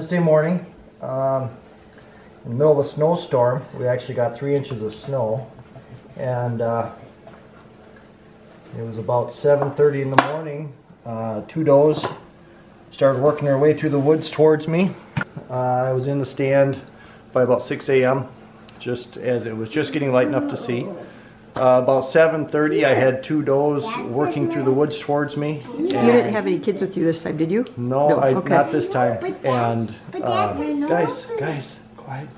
Wednesday morning. Um, in the middle of a snowstorm. We actually got three inches of snow. And uh, it was about 7.30 in the morning. Uh, two does started working their way through the woods towards me. Uh, I was in the stand by about 6 a.m. just as it was just getting light enough to see. Uh, about 7.30 I had two does working through the woods towards me. You didn't have any kids with you this time, did you? No, No, I, okay. not this time. And uh, guys, guys, quiet.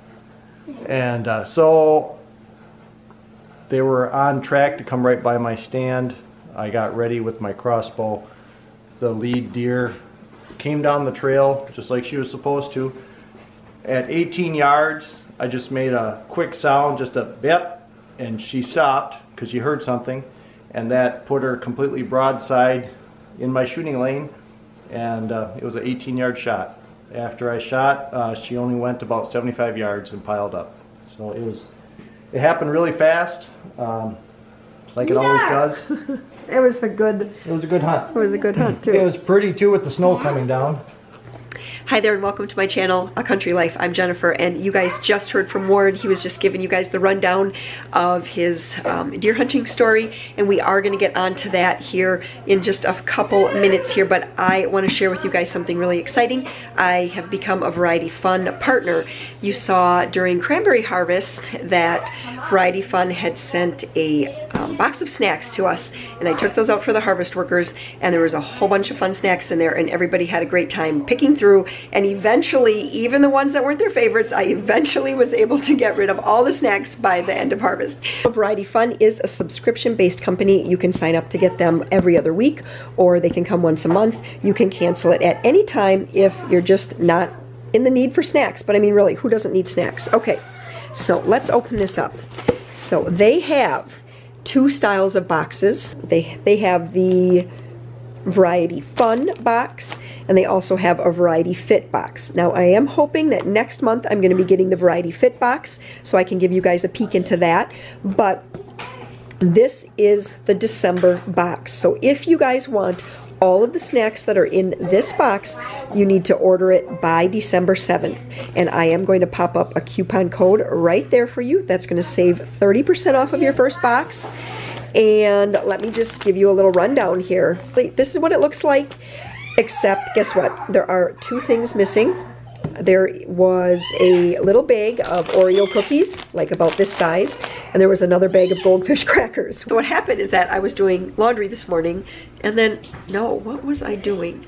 And uh, so they were on track to come right by my stand. I got ready with my crossbow. The lead deer came down the trail just like she was supposed to. At 18 yards, I just made a quick sound, just a bip, and she stopped because she heard something, and that put her completely broadside in my shooting lane, and uh, it was an 18 yard shot. After I shot, uh, she only went about 75 yards and piled up. So it was, it happened really fast, um, like it always does. It was a good, It was a good hunt. it was a good hunt too. It was pretty too with the snow coming down. Hi there and welcome to my channel, A Country Life. I'm Jennifer and you guys just heard from Warren. He was just giving you guys the rundown of his um, deer hunting story and we are going to get on to that here in just a couple minutes here but I want to share with you guys something really exciting. I have become a Variety Fun partner. You saw during cranberry harvest that Variety Fun had sent a um, box of snacks to us and I took those out for the harvest workers and there was a whole bunch of fun snacks in there and everybody had a great time picking through and eventually even the ones that weren't their favorites I eventually was able to get rid of all the snacks by the end of harvest. Variety Fun is a subscription based company. You can sign up to get them every other week or they can come once a month. You can cancel it at any time if you're just not in the need for snacks. But I mean really, who doesn't need snacks? Okay, so let's open this up. So they have two styles of boxes. They they have the Variety Fun box and they also have a Variety Fit box. Now I am hoping that next month I'm going to be getting the Variety Fit box so I can give you guys a peek into that. But this is the December box. So if you guys want all of the snacks that are in this box, you need to order it by December 7th. And I am going to pop up a coupon code right there for you. That's going to save 30% off of your first box. And let me just give you a little rundown here. This is what it looks like, except guess what? There are two things missing. There was a little bag of Oreo cookies, like about this size, and there was another bag of goldfish crackers. So what happened is that I was doing laundry this morning, and then, no, what was I doing?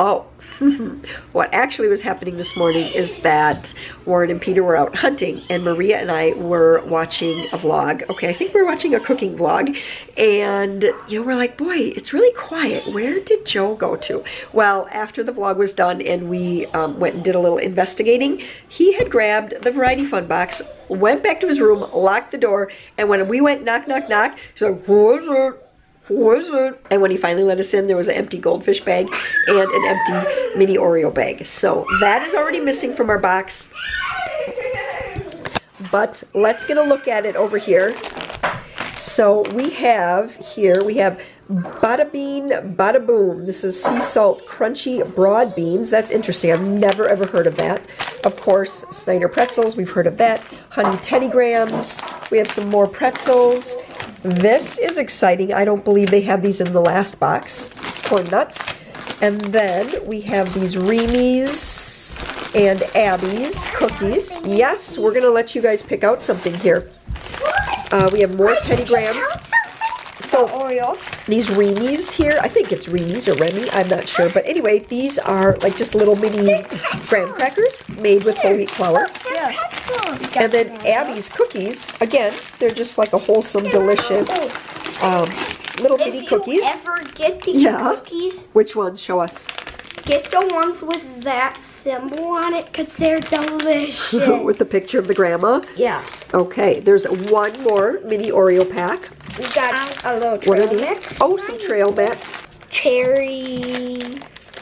Oh, what actually was happening this morning is that Warren and Peter were out hunting, and Maria and I were watching a vlog. Okay, I think we're watching a cooking vlog, and you know, we're like, boy, it's really quiet. Where did Joe go to? Well, after the vlog was done and we um, went and did a little investigating, he had grabbed the Variety Fun box, went back to his room, locked the door, and when we went knock, knock, knock, he's like, who is it? It? And when he finally let us in, there was an empty goldfish bag and an empty mini Oreo bag. So that is already missing from our box. But let's get a look at it over here. So we have here, we have Bada Bean Bada Boom. This is sea salt crunchy broad beans. That's interesting. I've never ever heard of that. Of course, Snyder pretzels. We've heard of that. Honey Teddy Grahams. We have some more pretzels. This is exciting. I don't believe they had these in the last box. Corn nuts. And then we have these Reemies and Abby's cookies. Yes, we're going to let you guys pick out something here. Uh, we have more Teddy Grahams. So Oreos. these Reemies here, I think it's Reemies or Remy, I'm not sure. But anyway, these are like just little mini graham crackers made with whole wheat flour. Yeah. And then Abby's cookies, again, they're just like a wholesome, delicious um, little mini If cookies. you ever get these Yeah. cookies, Which ones? Show us. get the ones with that symbol on it because they're delicious. with the picture of the grandma. yeah. Okay, there's one more mini Oreo pack. We got a little What are trail these? mix. Oh, some trail mix. Cherry.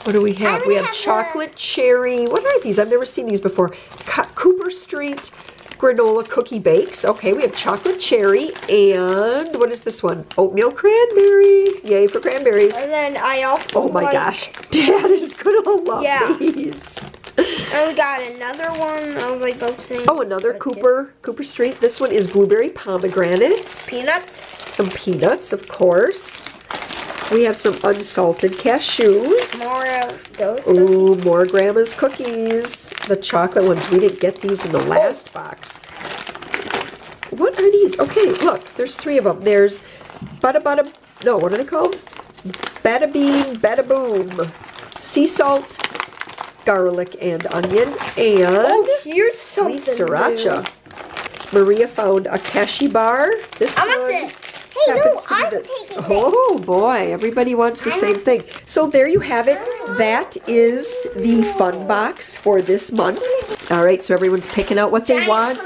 What do we have? We have have chocolate cherry. What are these? I've never seen these before. Co- Cooper Street granola cookie bakes. Okay, we have chocolate cherry and what is this one? Oatmeal cranberry. Yay for cranberries. And then I also Oh my like- gosh, Dad is gonna love Yeah. these. And we got another one of like those things. Oh, another Cooper, Cooper Street. This one is blueberry pomegranates. Peanuts. Some peanuts, of course. We have some unsalted cashews. More of those. Ooh, more grandma's cookies. The chocolate ones. We didn't get these in the last box. What are these? Okay, look, there's three of them. There's Bada Bada, no, what are they called? Bada Bean, Bada Boom. Sea salt, garlic, and onion, and Oh, here's sweet sriracha. new. Maria found a cashew bar. This I want one this. Hey, no, happens to be I'm the- taking oh, this. Oh boy, everybody wants the same thing. So there you have it. That is the fun box for this month. All right, so everyone's picking out what they want.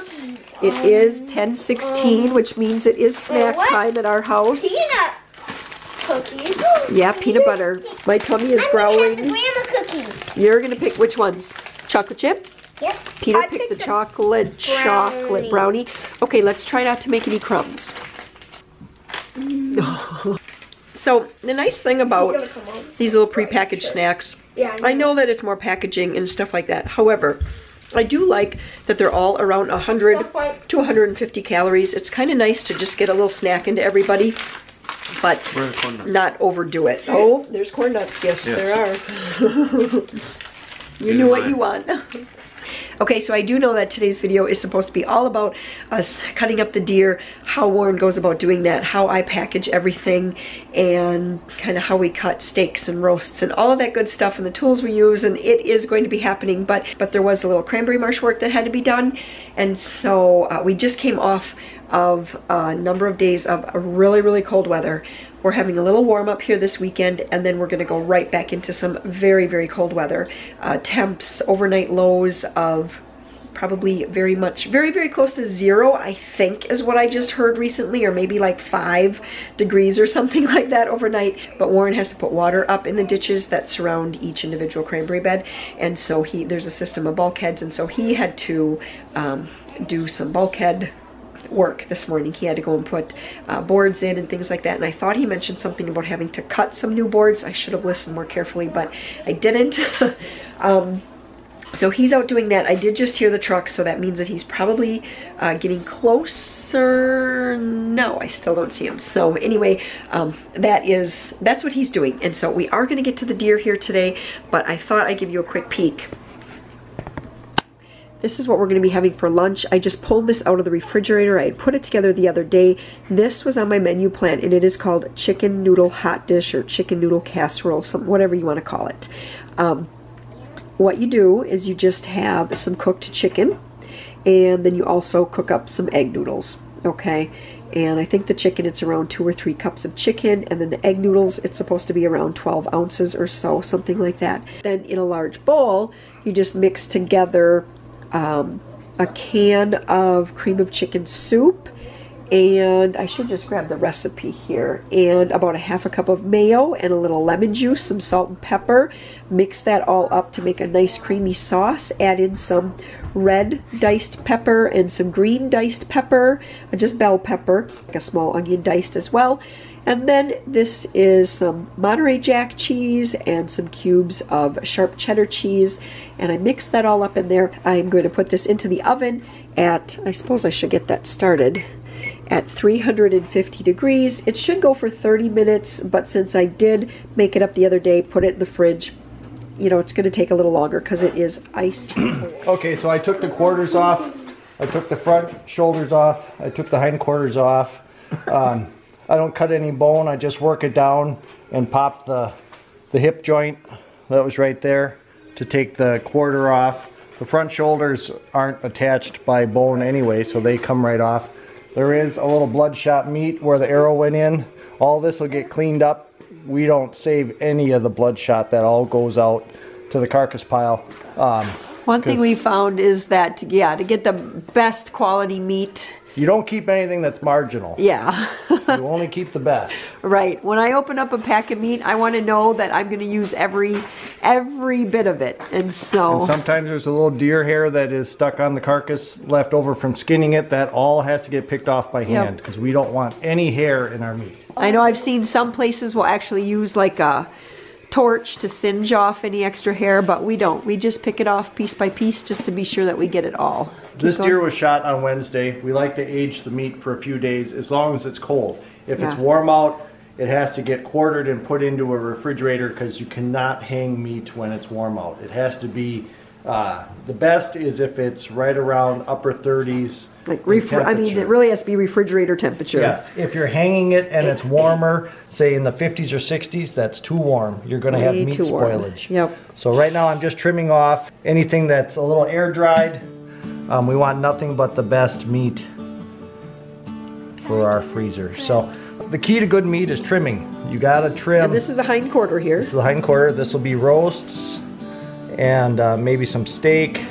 It um, is 1016, um, which means it is snack time at our house. Peanut cookies. Yeah, peanut butter. My tummy is I'm gonna have the growling. You're gonna pick which ones? Chocolate chip? Yep. Peter I picked the picked the chocolate chocolate brownie. Okay, let's try not to make any crumbs. so the nice thing about these little prepackaged snacks, Yeah, I know that it's more packaging and stuff like that. However, I do like that they're all around 100 to 150 calories. It's kind of nice to just get a little snack into everybody, but Where are the corn nuts? not overdo it. Oh, there's corn nuts. Yes, Yes. there are. you knew what you want. Okay, so I do know that today's video is supposed to be all about us cutting up the deer, how Warren goes about doing that, how I package everything, and kind of how we cut steaks and roasts and all of that good stuff and the tools we use, and it is going to be happening, but but there was a little cranberry marsh work that had to be done, and so uh, we just came off of a number of days of really, really cold weather. We're having a little warm up here this weekend, and then we're going to go right back into some very, very cold weather. Uh, temps, overnight lows of probably very much, very, very close to zero, I think is what I just heard recently, or maybe like five degrees or something like that overnight. But Warren has to put water up in the ditches that surround each individual cranberry bed, and so he there's a system of bulkheads, and so he had to um, do some bulkhead work this morning. He had to go and put uh, boards in and things like that. And I thought he mentioned something about having to cut some new boards. I should have listened more carefully, but I didn't. um, so he's out doing that. I did just hear the truck, so that means that he's probably uh, getting closer. No, I still don't see him. So anyway, um, that is that's what he's doing. And so we are going to get to the deer here today, but I thought I'd give you a quick peek. This is what we're going to be having for lunch. I just pulled this out of the refrigerator. I had put it together the other day. This was on my menu plan, and it is called chicken noodle hot dish or chicken noodle casserole, some whatever you want to call it. Um, what you do is you just have some cooked chicken, and then you also cook up some egg noodles. Okay, and I think the chicken it's around two or three cups of chicken, and then the egg noodles it's supposed to be around 12 ounces or so, something like that. Then in a large bowl, you just mix together um, a can of cream of chicken soup and I should just grab the recipe here. And about a half a cup of mayo and a little lemon juice some salt and pepper. Mix that all up to make a nice creamy sauce. Add in some red diced pepper and some green diced pepper. Just bell pepper like a small onion diced as well. And then this is some Monterey Jack cheese and some cubes of sharp cheddar cheese. And I mix that all up in there. I'm going to put this into the oven at, I suppose I should get that started, at 350 degrees. It should go for 30 minutes, but since I did make it up the other day, put it in the fridge, you know, it's going to take a little longer because it is ice. Okay, so I took the quarters off. I took the front shoulders off. I took the hind quarters off. Um, I don't cut any bone. I just work it down and pop the the hip joint that was right there to take the quarter off. The front shoulders aren't attached by bone anyway, so they come right off. There is a little bloodshot meat where the arrow went in. All this will get cleaned up. We don't save any of the bloodshot. That all goes out to the carcass pile. Um, One thing we found is that, yeah, to get the best quality meat, You don't keep anything that's marginal. yeah. You only keep the best. Right. When I open up a pack of meat, I want to know that I'm going to use every every bit of it. And so And sometimes there's a little deer hair that is stuck on the carcass left over from skinning it. That all has to get picked off by hand because we don't want any hair in our meat. I know I've seen some places will actually use like a torch to singe off any extra hair, but we don't. We just pick it off piece by piece just to be sure that we get it all. Keep This going. deer was shot on Wednesday. We like to age the meat for a few days as long as it's cold. If it's warm out, it has to get quartered and put into a refrigerator because you cannot hang meat when it's warm out. It has to be, uh, the best is if it's right around upper 30s. Like refri- I mean, it really has to be refrigerator temperature. Yes, if you're hanging it and it's warmer, say in the 50s or 60s, that's too warm. You're going to have meat warm. spoilage. Yep. So right now I'm just trimming off anything that's a little air dried. Um, we want nothing but the best meat for our freezer. So the key to good meat is trimming. You gotta trim. And this is a hind quarter here. This is the hind quarter. This will be roasts and uh, maybe some steak.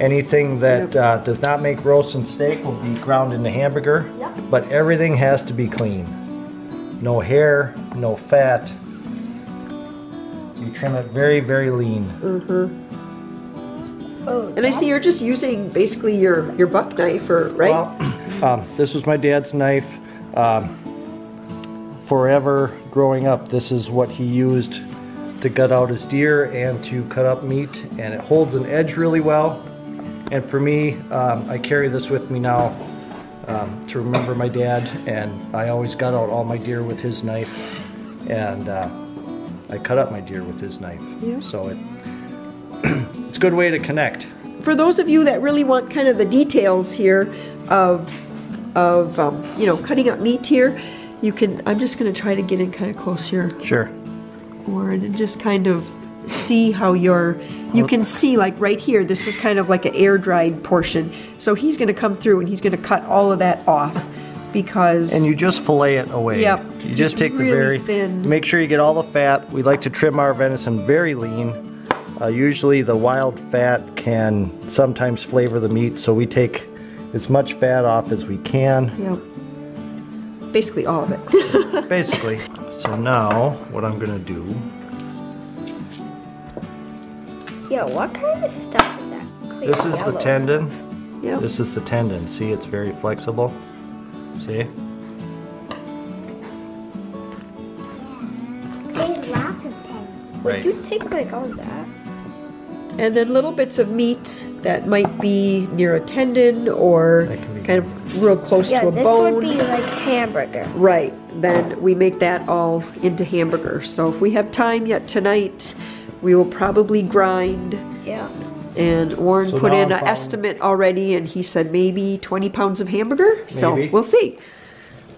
Anything that uh, does not make roast and steak will be ground into hamburger. Yep. But everything has to be clean. No hair, no fat. You trim it very, very lean. Oh, And I see you're just using basically your, your buck knife, or right? Well, um, this was my dad's knife. Um, forever growing up, this is what he used to gut out his deer and to cut up meat, and it holds an edge really well. And for me, um, I carry this with me now um, to remember my dad, and I always gut out all my deer with his knife, and uh, I cut up my deer with his knife. Yeah. So it it's a good way to connect. For those of you that really want kind of the details here of of um, you know cutting up meat here, you can. I'm just going to try to get in kind of close here, Sure. And just kind of see how your you can see like right here. This is kind of like an air dried portion. So he's going to come through and he's going to cut all of that off because And you just fillet it away. Yep, You just just take the very thin. Make sure you get all the fat. We like to trim our venison very lean. Uh, usually the wild fat can sometimes flavor the meat, so we take as much fat off as we can, Yep. Basically all of it. basically. so now what I'm gonna do, Yeah, what kind of stuff is that? Clear this is the tendon. yep. This is the tendon. See, it's very flexible. See? stuff. There's lots of pens. Right. You take like all that. And then little bits of meat that might be near a tendon or That can be kind of real close Yeah, to a this bone. would be like hamburger. Right, then we make that all into hamburger. So if we have time yet tonight, we will probably grind. Yeah. And Warren So put in an estimate already, and he said maybe 20 pounds of hamburger. So we'll see.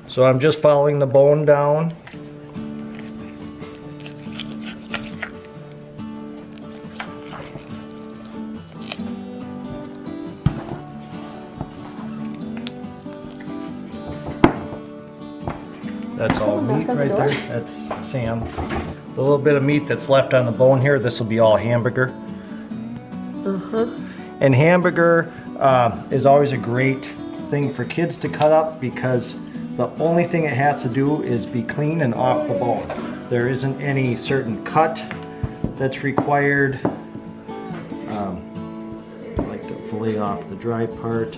So I'm just following the bone down. There. That's Sam. The little bit of meat that's left on the bone here, this will be all hamburger. And hamburger uh, is always a great thing for kids to cut up because the only thing it has to do is be clean and off the bone. There isn't any certain cut that's required. Um, I like to fillet off the dry part.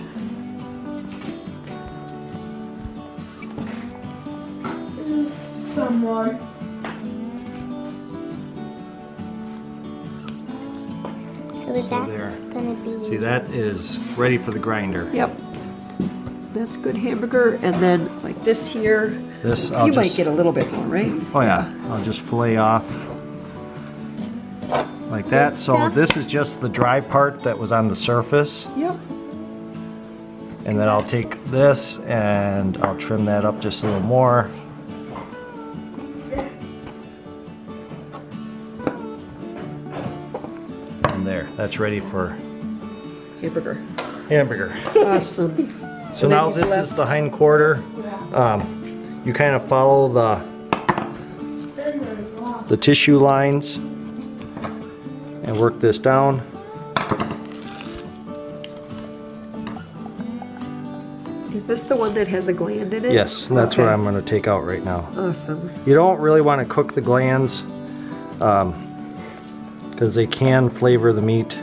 Someone. So is So that there. gonna be? See, that is ready for the grinder. Yep. That's good hamburger. And then like this here, This I'll you might just, get a little bit more, right? oh yeah, I'll just fillet off like that. So stuff. this is just the dry part that was on the surface. Yep. And then I'll take this and I'll trim that up just a little more. That's ready for Hamburger. hamburger. Awesome. So And now this is the hind quarter. Um, you kind of follow the the tissue lines and work this down. Is this the one that has a gland in it? Yes, that's what I'm going to take out right now. Awesome. You don't really want to cook the glands because they can flavor the meat.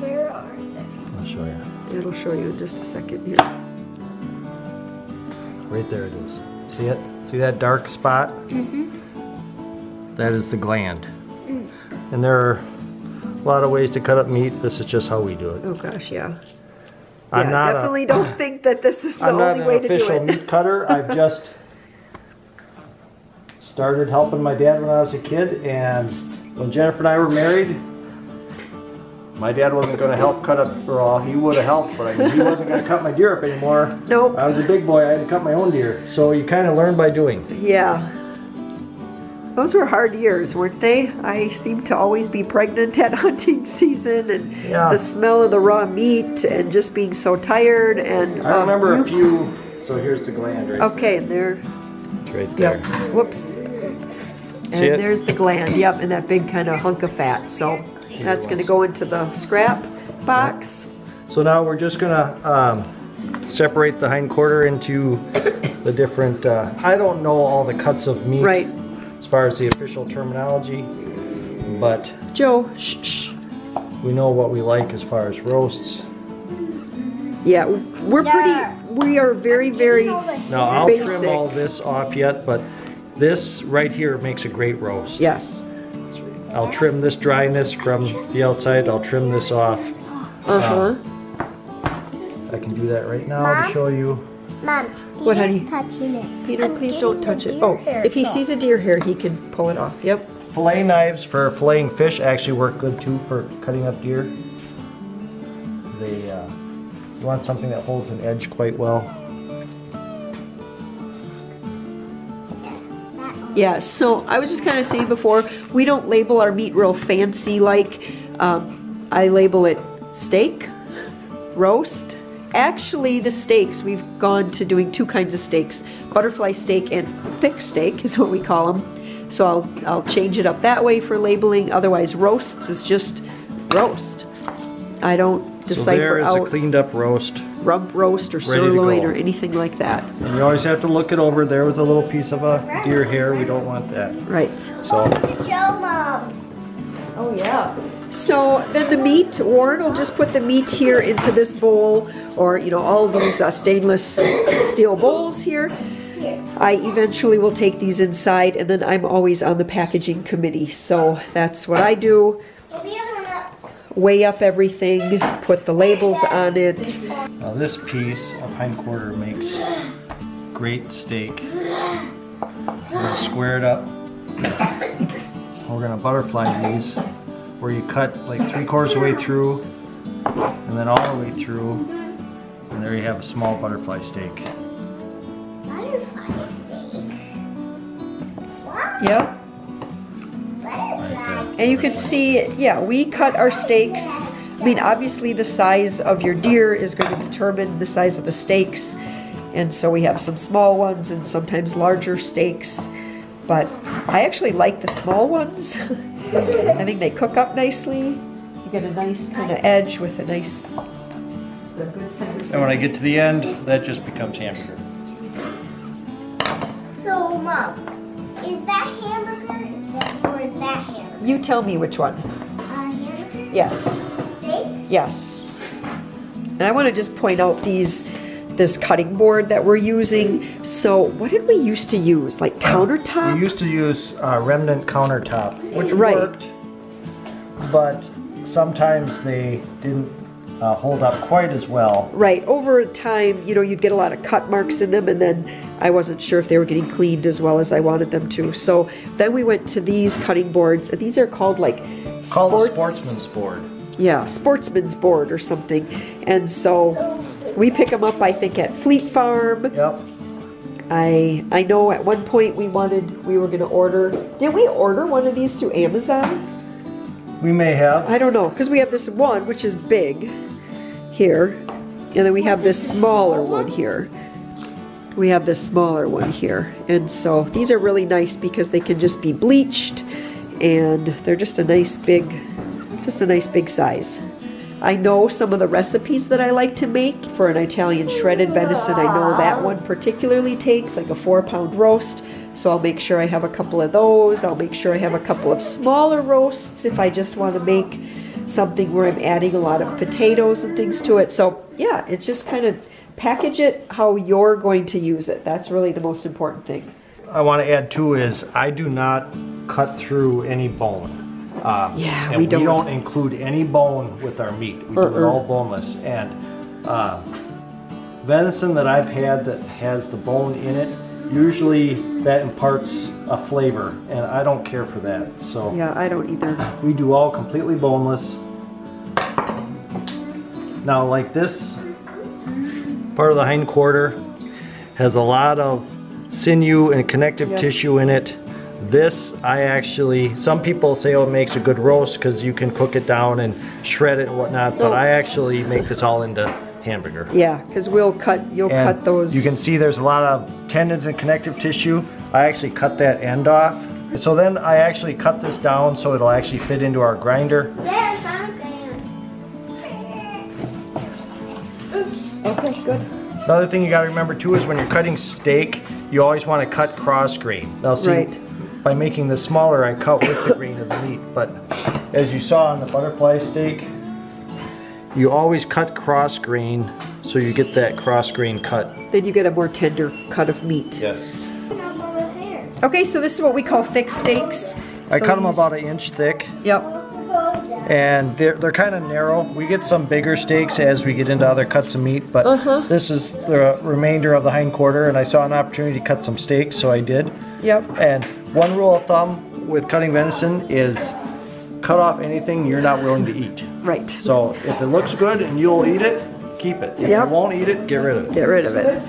Where are they? I'll show you. It'll show you in just a second here. right there it is. See it? See that dark spot? Mm-hmm. That is the gland. Mm. And there are a lot of ways to cut up meat. This is just how we do it. Oh gosh, yeah. I'm not definitely a, don't think that this is the I'm not only an way to do it. i'm it. meat cutter. I've just started helping my dad when I was a kid, and when Jennifer and I were married, my dad wasn't going to help cut up, well, he would have helped, but I he wasn't going to cut my deer up anymore. Nope. I was a big boy. I had to cut my own deer. So you kind of learn by doing. Yeah. Those were hard years, weren't they? I seemed to always be pregnant at hunting season and Yeah. the smell of the raw meat and just being so tired and I um, remember a few. So here's the gland right, Okay, and there it's right yep. there. Whoops. And See it? there's the gland, yep, and that big kind of hunk of fat. So that's gonna go into the scrap box. So now we're just gonna um, separate the hind quarter into the different. Uh, I don't know all the cuts of meat Right. As far as the official terminology, but Joe, shh, shh. we know what we like as far as roasts. Yeah, we're pretty, we are very, very, Now I'll Basic. trim all this off yet, but this right here makes a great roast. yes. I'll trim this dryness from the outside. I'll trim this off. Uh-huh. I can do that right now Mom? to show you. Mom, What, honey? touching it. Peter, I'm please don't touch it. Oh, if he saw. sees a deer hair, he can pull it off. Yep. Fillet knives for filleting fish actually work good too for cutting up deer. They uh, you want something that holds an edge quite well. Yeah, so I was just kind of saying before, we don't label our meat real fancy like. Um, I label it steak, roast. Actually, the steaks, we've gone to doing two kinds of steaks butterfly steak and thick steak is what we call them. So I'll, I'll change it up that way for labeling. Otherwise, roasts is just roast. I don't decipher So decipher there is a out cleaned up roast. rump roast or sirloin or anything like that. And you always have to look it over. There was a little piece of a deer hair. We don't want that. Right. So Joe, Mom. Oh yeah. So then the meat, Warren will just put the meat here into this bowl, or you know all these uh, stainless steel bowls here. I eventually will take these inside, and then I'm always on the packaging committee, so that's what I do. Get the other one up. Weigh up everything, put the labels on it. now this piece of hind quarter makes great steak. We're gonna square it up. We're gonna butterfly these, where you cut like three quarters of the way through, and then all the way through, and there you have a small butterfly steak. Butterfly steak. Wow, Yep. butterfly. And you can see, yeah, we cut our steaks. I mean, obviously, the size of your deer is going to determine the size of the steaks. And so we have some small ones and sometimes larger steaks. But I actually like the small ones. I think they cook up nicely. You get a nice kind of edge with a nice, just a good tender And when I get to the end, that just becomes hamburger. So, Mom, is that hamburger or is that hamburger? You tell me which one. Uh. Yes. Steak? Yes. And I want to just point out these this cutting board that we're using. So what did we used to use? Like countertop? We used to use uh, remnant countertop, which Right. worked, but sometimes they didn't uh, hold up quite as well. Right. Over time, you know, you'd get a lot of cut marks in them and then I wasn't sure if they were getting cleaned as well as I wanted them to. So then we went to these cutting boards and these are called like Called a sports- sportsman's board. yeah, sportsman's board or something. And so we pick them up I think at Fleet Farm. Yep. I I know at one point we wanted we were going to order. Did we order one of these through Amazon? We may have. I don't know because we have this one which is big here, and then we have this smaller one here. We have this smaller one here, and so these are really nice because they can just be bleached, and they're just a nice big, just a nice big size. I know some of the recipes that I like to make for an Italian shredded venison. I know that one particularly takes like a four pound roast. So I'll make sure I have a couple of those. I'll make sure I have a couple of smaller roasts if I just want to make something where I'm adding a lot of potatoes and things to it. So yeah, it's just kind of package it how you're going to use it. That's really the most important thing. I want to add too is I do not cut through any bone. Um, Yeah, and we don't. We don't include any bone with our meat. We do it all boneless. And um, venison that I've had that has the bone in it, usually that imparts a flavor, and I don't care for that. So Yeah, I don't either. we do all completely boneless. Now, like this part of the hind quarter has a lot of sinew and connective Yep. tissue in it. This, I actually, some people say, oh, it makes a good roast because you can cook it down and shred it and whatnot, but No. I actually make this all into hamburger. Yeah, because we'll cut, you'll And cut those. You can see there's a lot of tendons and connective tissue. I actually cut that end off. So then I actually cut this down so it'll actually fit into our grinder. There's something. Oops. Okay, good. Another thing you gotta remember too is when you're cutting steak, you always wanna cut cross grain. Now see, Right. By making this smaller, I cut with the grain of the meat, but as you saw on the butterfly steak, you always cut cross grain so you get that cross grain cut. Then you get a more tender cut of meat. Yes. Okay, so this is what we call thick steaks. I So cut them about an inch thick. Yep. and they're, they're kind of narrow. We get some bigger steaks as we get into other cuts of meat, but Uh-huh. this is the remainder of the hind quarter, and I saw an opportunity to cut some steaks, so I did. Yep. And one rule of thumb with cutting venison is cut off anything you're not willing to eat. Right. So if it looks good and you'll eat it, keep it. If Yep. you won't eat it, get rid of it. Get rid of it.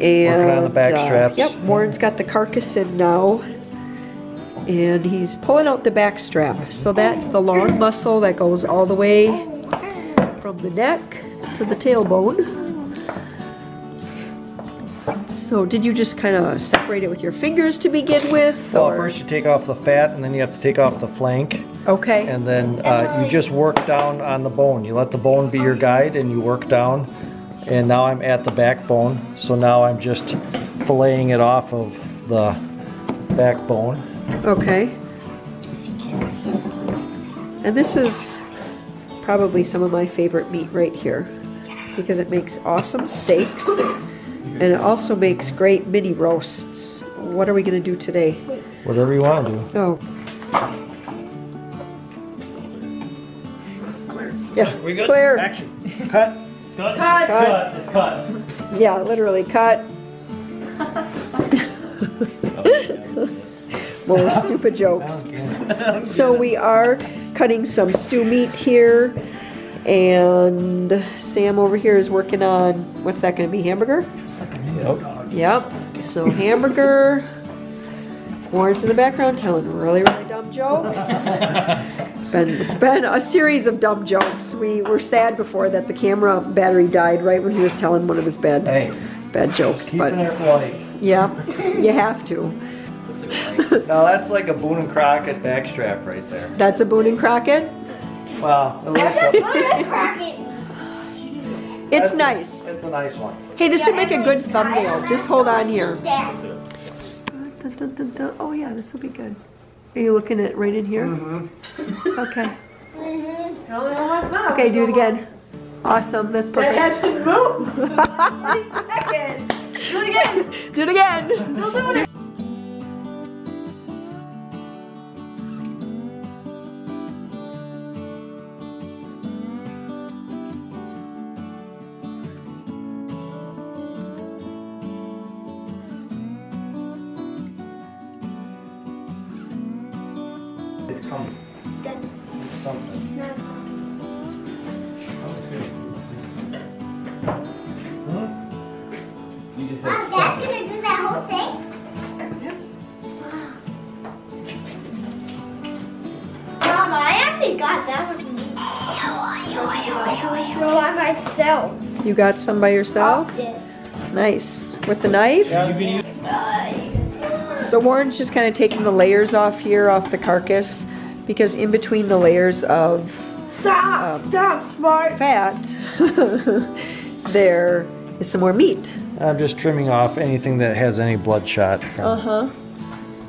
And on the back uh, straps. Yep, Warren's got the carcass in now. And he's pulling out the back strap. So that's the long muscle that goes all the way from the neck to the tailbone. So did you just kind of separate it with your fingers to begin with? Well, or- first you take off the fat, and then you have to take off the flank. Okay. And then uh, you just work down on the bone. You let the bone be your guide and you work down. And now I'm at the backbone. So now I'm just filleting it off of the backbone. Okay. And this is probably some of my favorite meat right here because it makes awesome steaks and it also makes great mini roasts. What are we going to do today? Whatever you want to do. Oh. Yeah, We good? Claire. Action. Cut. Cut. Cut. Cut. It's cut. Yeah, literally cut. More stupid jokes. So we are cutting some stew meat here. And Sam over here is working on, what's that gonna be, hamburger? Yep. Yep, so hamburger. Warren's in the background telling really, really dumb jokes. Been, it's been a series of dumb jokes. We were sad before that the camera battery died right when he was telling one of his bad, Hey, bad jokes, keeping but it light. yeah, you have to. Now that's like a Boone and Crockett backstrap right there. That's a Boone and Crockett. Wow, That's a a- butter cracket. It's that's a- nice. It's a nice one. Hey, this would make a good thumbnail. Just hold on here. Oh yeah, this will be good. Are you looking at right in here? Mm-hmm. Okay. Okay, do it again. Awesome, that's perfect. to move. Do it again. Do it again. Got some by yourself? This. Nice. With the knife? Yeah, you can use So Warren's just kind of taking the layers off here, off the carcass, because in between the layers of Stop! Um, Stop, smart. fat, there is some more meat. I'm just trimming off anything that has any bloodshot. Uh-huh.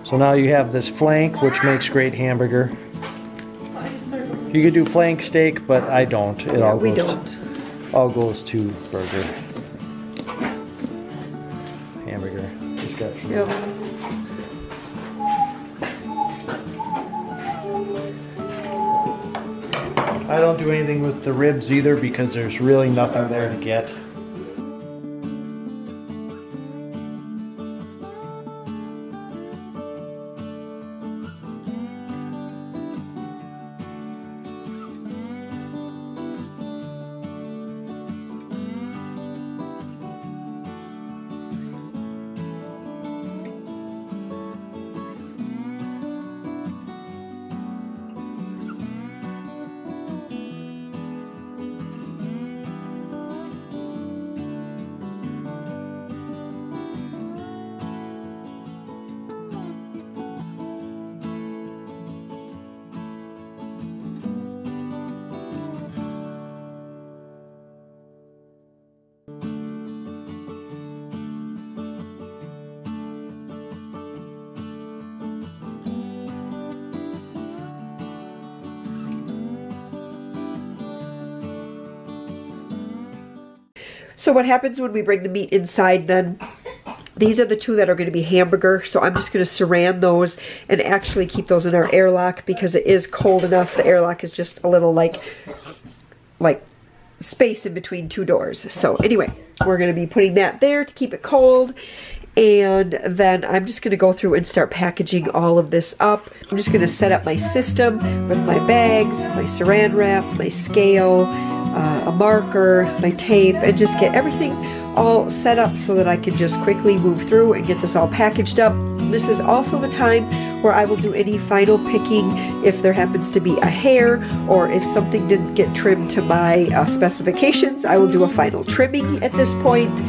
So now you have this flank, which makes great hamburger. You could do flank steak, but I don't. It all we don't. All goes to burger. Hamburger. Just got Yep. I don't do anything with the ribs either because there's really nothing there to get. So what happens when we bring the meat inside then? These are the two that are going to be hamburger, so I'm just going to saran those and actually keep those in our airlock because it is cold enough. The airlock is just a little like, like space in between two doors. So anyway, we're going to be putting that there to keep it cold. And then I'm just going to go through and start packaging all of this up. I'm just going to set up my system with my bags, my saran wrap, my scale, uh, a marker, my tape, and just get everything all set up so that I can just quickly move through and get this all packaged up. This is also the time where I will do any final picking if there happens to be a hair or if something didn't get trimmed to my uh, specifications. I will do a final trimming at this point.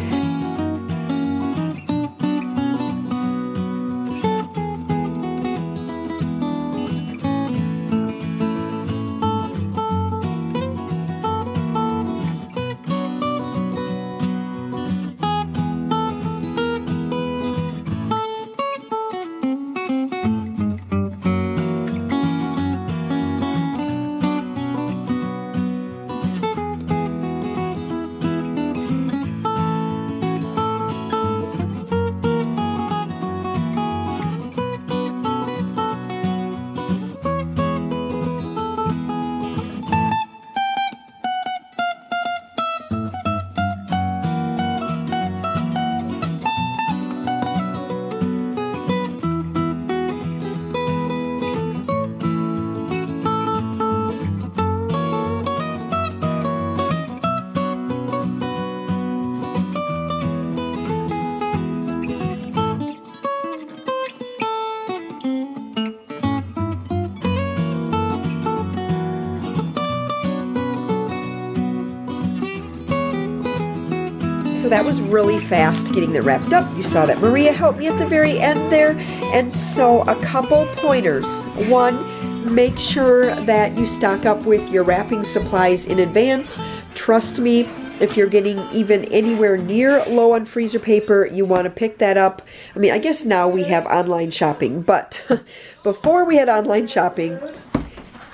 That was really fast getting that wrapped up. You saw that Maria helped me at the very end there. And so a couple pointers. One, make sure that you stock up with your wrapping supplies in advance. Trust me, if you're getting even anywhere near low on freezer paper, you want to pick that up. I mean, I guess now we have online shopping, but before we had online shopping,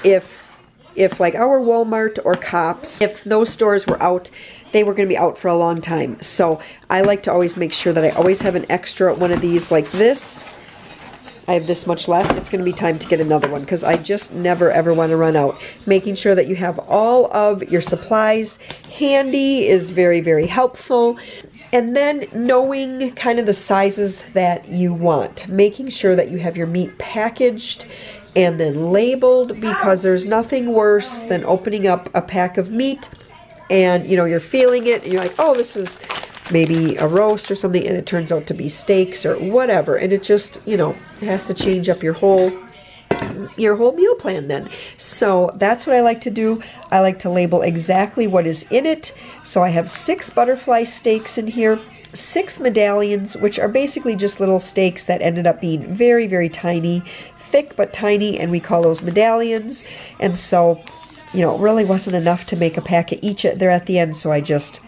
if if like our Walmart or Copps, if those stores were out, they were going to be out for a long time. So I like to always make sure that I always have an extra one of these like this. I have this much left. It's going to be time to get another one because I just never ever want to run out. Making sure that you have all of your supplies handy is very, very helpful. And then knowing kind of the sizes that you want. Making sure that you have your meat packaged and then labeled because there's nothing worse than opening up a pack of meat and you know you're feeling it and you're like oh this is maybe a roast or something and it turns out to be steaks or whatever and it just you know it has to change up your whole your whole meal plan then. So that's what I like to do. I like to label exactly what is in it. So I have six butterfly steaks in here, six medallions, which are basically just little steaks that ended up being very, very tiny, thick but tiny, and we call those medallions. And so, you know, it really wasn't enough to make a pack of each there at the end, so I just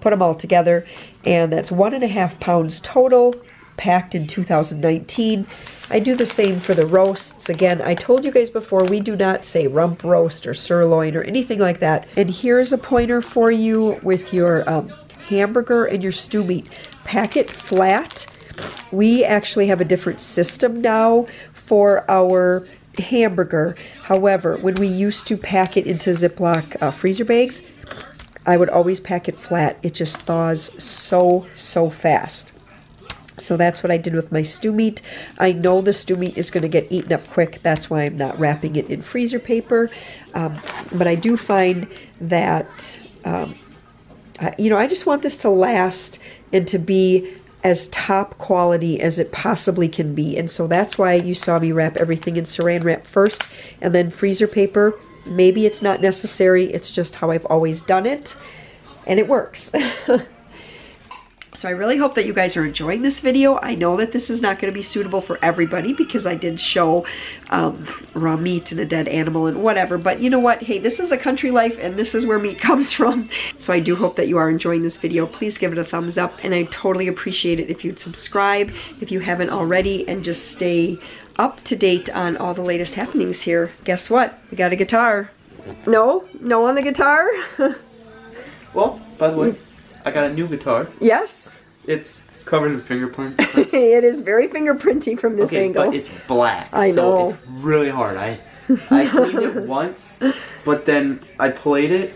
put them all together. And that's one and a half pounds total, packed in 2019. I do the same for the roasts. Again, I told you guys before, we do not say rump roast or sirloin or anything like that. And here's a pointer for you with your um, hamburger and your stew meat. Pack it flat. We actually have a different system now for our hamburger. However, when we used to pack it into Ziploc uh, freezer bags, I would always pack it flat. It just thaws so, so fast. So that's what I did with my stew meat. I know the stew meat is going to get eaten up quick. That's why I'm not wrapping it in freezer paper. Um, but I do find that, um, I, you know, I just want this to last and to be as top quality as it possibly can be. And so that's why you saw me wrap everything in saran wrap first and then freezer paper. Maybe it's not necessary. It's just how I've always done it. And it works. So I really hope that you guys are enjoying this video. I know that this is not going to be suitable for everybody because I did show um, raw meat and a dead animal and whatever. But you know what? Hey, this is a country life and this is where meat comes from. So I do hope that you are enjoying this video. Please give it a thumbs up and I totally appreciate it if you'd subscribe if you haven't already and just stay up to date on all the latest happenings here. Guess what? We got a guitar. No? No on the guitar? well, by the way, I got a new guitar. Yes. It's covered in fingerprints. it is very fingerprinty from this okay, angle. but it's black. I so know. it's really hard. I I cleaned it once, but then I played it,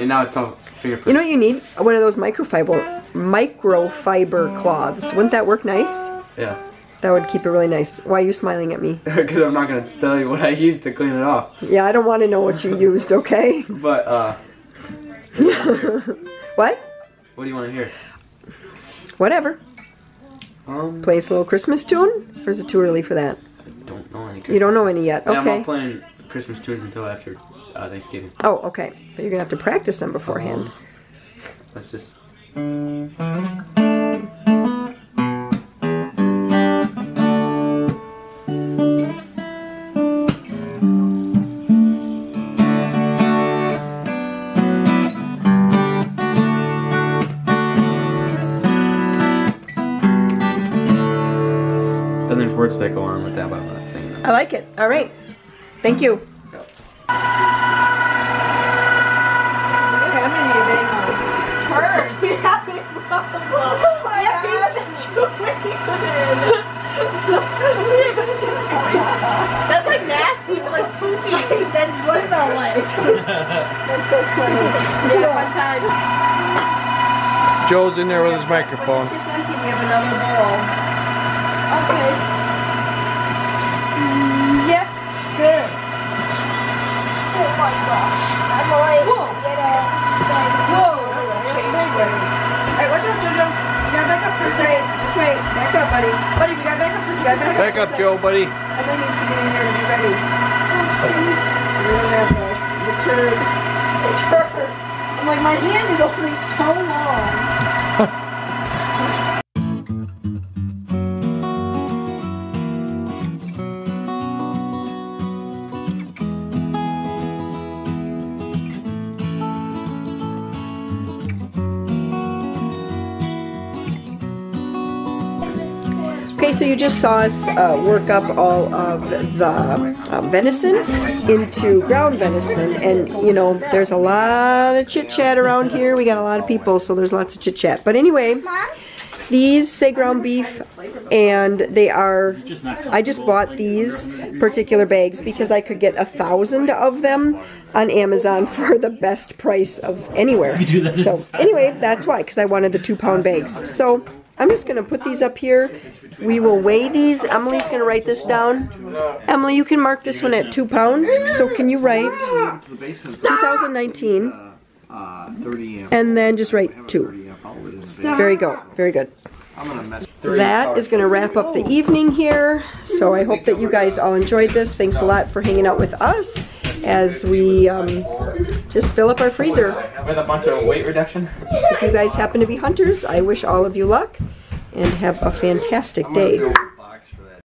and now it's all fingerprint. You know what you need? One of those microfiber microfiber cloths. Wouldn't that work nice? Yeah. That would keep it really nice. Why are you smiling at me? Because I'm not gonna tell you what I used to clean it off. Yeah, I don't want to know what you used. Okay. But uh. what? What do you want to hear? Whatever. Um. Play us a little Christmas tune, or is it too early for that? I don't know any. You don't know any yet. Yeah, I'm Okay. not playing Christmas tunes until after uh, Thanksgiving. Oh, okay. But you're gonna have to practice them beforehand. Um, let's just. Then there's go on with that, but I'm not saying that. I like it. All right. Thank you. That's like nasty, but like poopy. That's what it felt like. That's so funny. Yeah, one time. Joe's in there with his microphone. It's empty. We have another bowl. Okay. Up for a second. Just wait. Back up, buddy. Buddy, we gotta back up for just a second. Back up, Joe, buddy. I think need to be in here to be ready. So we don't have the, the turd. I'm like, my hand is only so long. Okay, so you just saw us uh, work up all of the uh, venison into ground venison, and you know, there's a lot of chit chat around here. We got a lot of people, so there's lots of chit chat. But anyway, these say ground beef, and they are. I just bought these particular bags because I could get a thousand of them on Amazon for the best price of anywhere. So anyway, that's why, because I wanted the two pound bags. So I'm just gonna put these up here. We will weigh these. Emily's gonna write this down. Emily, you can mark this one at two pounds. So can you write 2019 Uh, 30 amp. and then just write two. 30 amp outlet in the base. Very go. Very good. I'm gonna mess. That is going to wrap up the evening here. So I hope that you guys all enjoyed this. Thanks a lot for hanging out with us as we um, just fill up our freezer. With a bunch of weight reduction. If you guys happen to be hunters, I wish all of you luck and have a fantastic day.